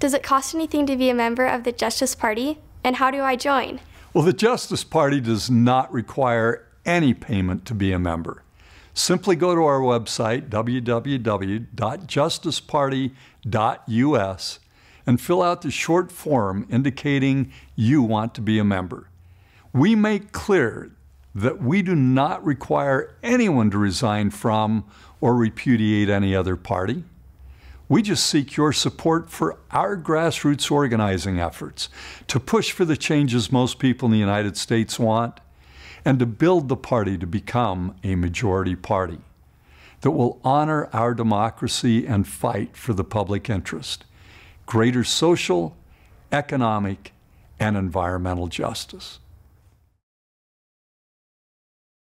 Does it cost anything to be a member of the Justice Party? And how do I join? Well, the Justice Party does not require any payment to be a member. Simply go to our website, www.justiceparty.us, and fill out the short form indicating you want to be a member. We make clear that we do not require anyone to resign from or repudiate any other party. We just seek your support for our grassroots organizing efforts to push for the changes most people in the United States want and to build the party to become a majority party that will honor our democracy and fight for the public interest, greater social, economic, and environmental justice.